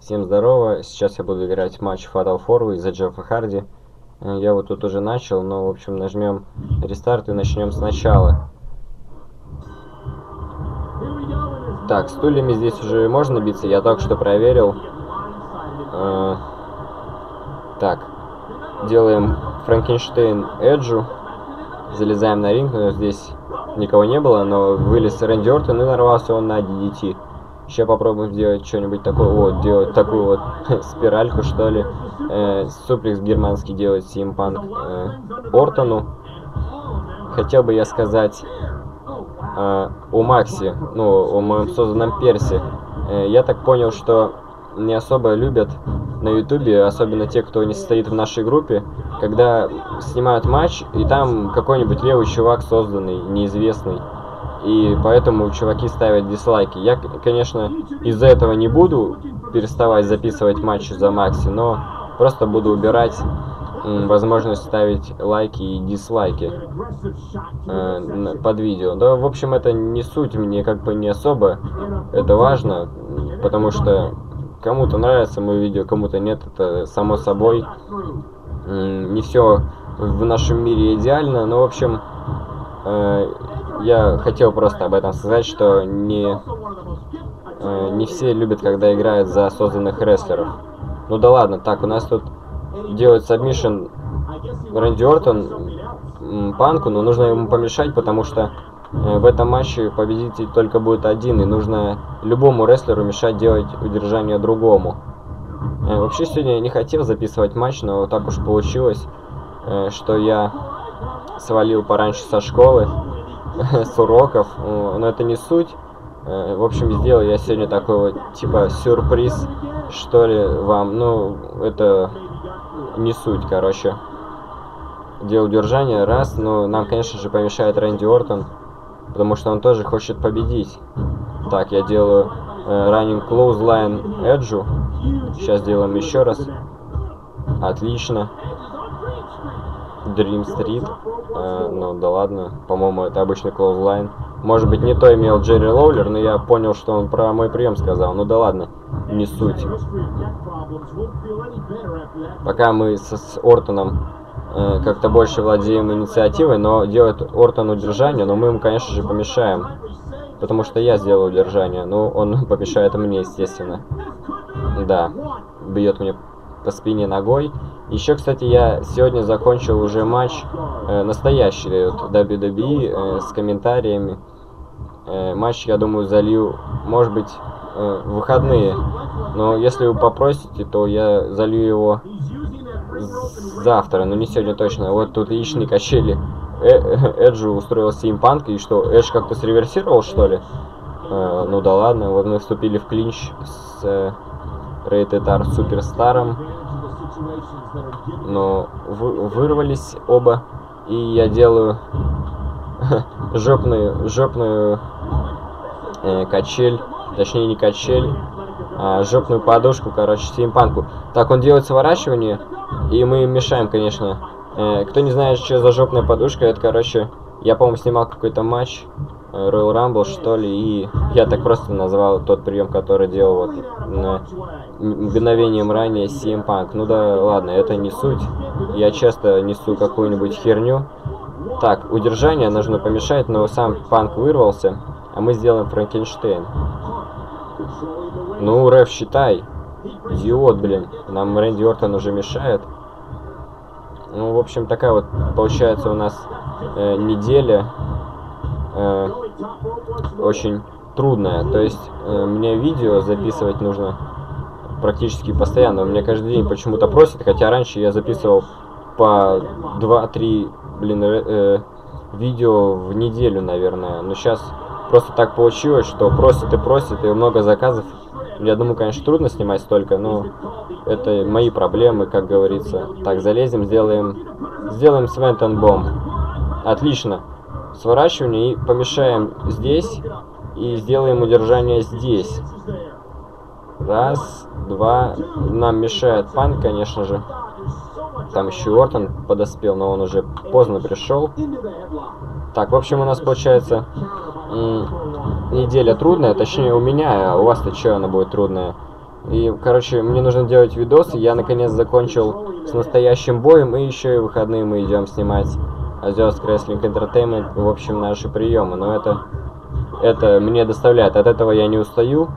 Всем здорово, сейчас я буду играть матч Fatal 4 из-за Джеффа Харди. Я вот тут уже начал, но, в общем, нажмем рестарт и начнем сначала. Так, стульями здесь уже можно биться, я только что проверил. Э, Так, делаем Франкенштейн Эджу. Залезаем на ринг, но здесь никого не было, но вылез Рэнди Ортон и нарвался он на DDT. Сейчас попробуем сделать что-нибудь такое, вот, делать такую вот спиральку, что ли. Э, суплекс германский делать Симпанк э, Ортону. Хотел бы я сказать э, о Максе, ну, о моем созданном персе. Э, я так понял, что не особо любят на ютубе, особенно те, кто не состоит в нашей группе, когда снимают матч, и там какой-нибудь левый чувак созданный, неизвестный. И поэтому чуваки ставят дизлайки. Я, конечно, из-за этого не буду переставать записывать матчи за Макси, но просто буду убирать возможность ставить лайки и дизлайки э, под видео. Да, в общем, это не суть, мне как бы не особо это важно, потому что кому-то нравится мое видео, кому-то нет, это само собой. Не все в нашем мире идеально, но, в общем, э, я хотел просто об этом сказать, что не, э, не все любят, когда играют за созданных рестлеров. Ну да ладно, так, у нас тут делает submission Рэнди Ортон Панку, но нужно ему помешать, потому что э, в этом матче победитель только будет один, и нужно любому рестлеру мешать делать удержание другому. Э, Вообще сегодня я не хотел записывать матч, но так уж получилось, э, что я свалил пораньше со школы, с уроков, но это не суть. Э, В общем, сделал я сегодня такой вот, типа, сюрприз, что ли, вам. Ну, это не суть, короче. Делал удержание, раз, но нам, конечно же, помешает Рэнди Ортон, потому что он тоже хочет победить. Так, я делаю э, running clothesline Эджу. Сейчас делаем еще раз. Отлично. Dream Street. Э, ну да ладно, по-моему, это обычный clothesline. Может быть, не то имел Джерри Лоулер, но я понял, что он про мой прием сказал. Ну да ладно, не суть. Пока мы с, с Ортоном э, как-то больше владеем инициативой, но делает Ортон удержание, но мы ему, конечно же, помешаем. Потому что я сделал удержание, но он помешает мне, естественно. Да, бьет мне по спине ногой. Еще, кстати, я сегодня закончил уже матч э, настоящий вот, WWE э, с комментариями. Э, матч, я думаю, залью, может быть, э, в выходные. Но если вы попросите, то я залью его завтра, но не сегодня точно. Вот тут яичные качели. Э- Эджу устроил стимпанк, и что, Эдж как-то среверсировал, что ли? Э, ну да ладно, вот мы вступили в клинч с э, Rated R Суперстаром. Но вы- вырвались оба. И я делаю жопную, жопную э, качель. Точнее, не качель, а жопную подушку, короче, стимпанку. Так, он делает сворачивание, и мы им мешаем, конечно. Э, кто не знает, что за жопная подушка, это, короче, я, по-моему, снимал какой-то матч, Royal Rumble, что ли, и я так просто назвал тот прием, который делал вот на мгновением ранее CM Punk. Ну да, ладно, это не суть. Я часто несу какую-нибудь херню. Так, удержание нужно помешать, но сам Панк вырвался, а мы сделаем Франкенштейн. Ну, Рэв, считай. Идиот, блин. Нам Рэнди Ортон уже мешает. Ну, в общем, такая вот получается у нас э, неделя э, очень трудная. То есть э, мне видео записывать нужно практически постоянно. Меня каждый день почему-то просят, хотя раньше я записывал по 2-3, блин, э, э, видео в неделю, наверное. Но сейчас просто так получилось, что просят и просят, и много заказов. Я думаю, конечно, трудно снимать столько, но это мои проблемы, как говорится. Так, залезем, сделаем, сделаем Свентон Бомб. Отлично. Сворачивание и помешаем здесь, и сделаем удержание здесь. Раз, два. Нам мешает панк, конечно же. Там еще Ортон подоспел, но он уже поздно пришел. Так, в общем, у нас получается неделя трудная, точнее у меня, а у вас-то что она будет трудная? И, короче, мне нужно делать видосы. Я, наконец, закончил с настоящим боем. И еще и выходные мы идем снимать Азерс Wrestling Entertainment. В общем, наши приемы. Но это, это мне доставляет. От этого я не устаю.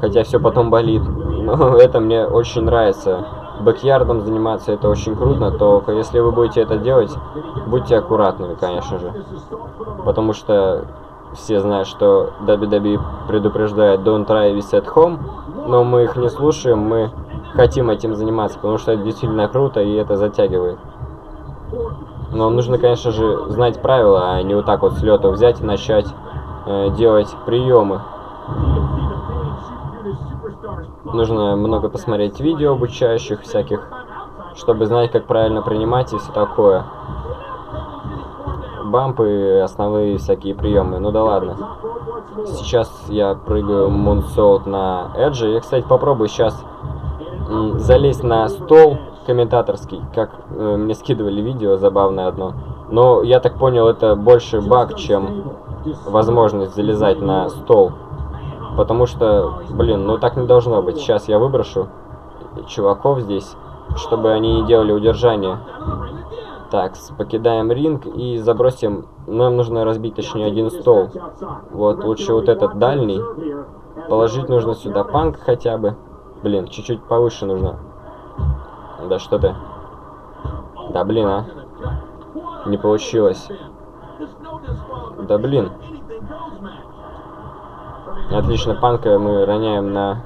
Хотя все потом болит. Но это мне очень нравится. Бэкьярдом заниматься это очень круто. Только если вы будете это делать, будьте аккуратными, конечно же. Потому что все знают, что WWE предупреждает Don't try this at home, но мы их не слушаем, мы хотим этим заниматься, потому что это действительно круто и это затягивает. Но нужно, конечно же, знать правила, а не вот так вот с лета взять и начать э, делать приемы. Нужно много посмотреть видео обучающих всяких, чтобы знать, как правильно принимать и все такое бампы, основные всякие приемы. Ну да ладно. Сейчас я прыгаю мунсолт на Эджи. Я, кстати, попробую сейчас залезть на стол комментаторский, как э, мне скидывали видео, забавное одно. Но я так понял, это больше баг, чем возможность залезать на стол. Потому что, блин, ну так не должно быть. Сейчас я выброшу чуваков здесь, чтобы они не делали удержание. Так, покидаем ринг и забросим... Нам нужно разбить, точнее, один стол. Вот, лучше вот этот дальний. Положить нужно сюда панк хотя бы. Блин, чуть-чуть повыше нужно. Да что ты? Да блин, а. Не получилось. Да блин. Отлично, панка мы роняем на...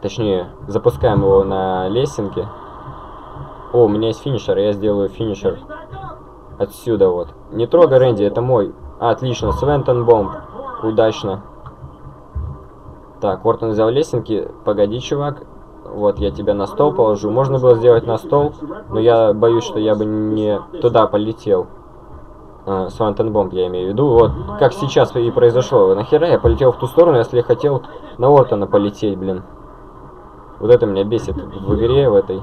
Точнее, запускаем его на лесенке. О, у меня есть финишер, я сделаю финишер отсюда вот. Не трогай Рэнди, это мой. А, отлично, Свентон Бомб. Удачно. Так, Ортон взял лесенки. Погоди, чувак. Вот, я тебя на стол положу. Можно было сделать на стол, но я боюсь, что я бы не туда полетел. А, Свантон Бомб я имею в виду. Вот, как сейчас и произошло. Нахера я полетел в ту сторону, если я хотел на Ортона полететь, блин. Вот это меня бесит в игре в этой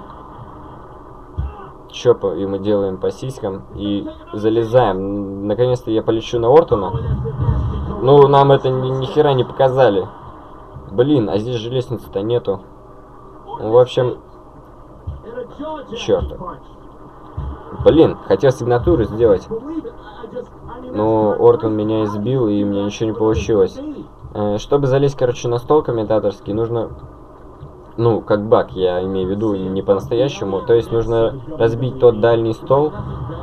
чоп и мы делаем по сиськам и залезаем. Наконец-то я полечу на Ортона. Ну, нам это ни, ни хера не показали. Блин, а здесь же лестницы-то нету. В общем... Черт. Блин, хотел сигнатуру сделать. Но Ортон меня избил, и меня ничего не получилось. Э, чтобы залезть, короче, на стол комментаторский, нужно ну, как баг, я имею в виду, не по-настоящему. То есть нужно разбить тот дальний стол,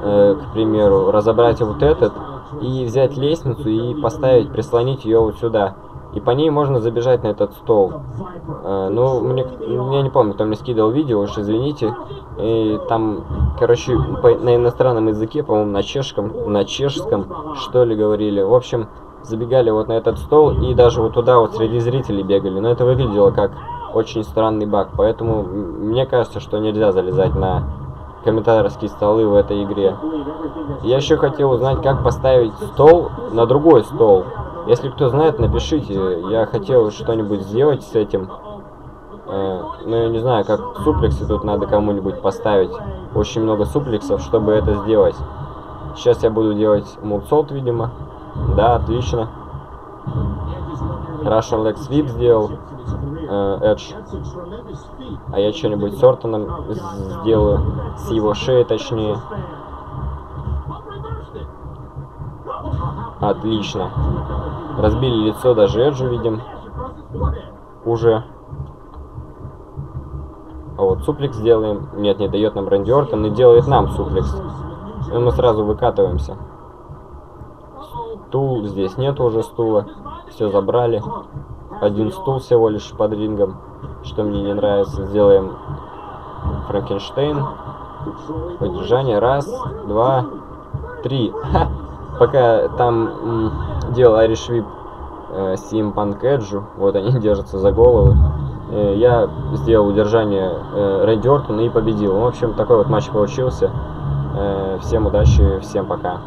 э, к примеру, разобрать вот этот, и взять лестницу и поставить, прислонить ее вот сюда. И по ней можно забежать на этот стол. Э, ну, мне, я не помню, кто мне скидывал видео, уж извините. И там, короче, по, на иностранном языке, по-моему, на чешском, на чешском, что ли, говорили. В общем, забегали вот на этот стол и даже вот туда вот среди зрителей бегали. Но это выглядело как очень странный баг, поэтому мне кажется, что нельзя залезать на комментаторские столы в этой игре. Я еще хотел узнать, как поставить стол на другой стол. Если кто знает, напишите. Я хотел что-нибудь сделать с этим. Э, ну, я не знаю, как суплексы тут надо кому-нибудь поставить. Очень много суплексов, чтобы это сделать. Сейчас я буду делать мудсолт, видимо. Да, отлично. Russian Leg Sweep сделал Эдж. А я что-нибудь с Ортоном сделаю, с его шеей точнее. Отлично. Разбили лицо, даже Эджу видим. Уже. А вот суплекс сделаем. Нет, не дает нам Рэнди Ортон и делает нам суплекс. И мы сразу выкатываемся. Стул. Здесь нет уже стула. Все забрали один стул всего лишь под рингом, что мне не нравится. Сделаем Франкенштейн. Поддержание. Раз, два, три. Ха! Пока там делал Ариш Вип э, Сим Панк Эджу, вот они держатся за головы. Э, я сделал удержание э, Рэнди Ортона и победил. В общем, такой вот матч получился. Э, всем удачи, всем пока.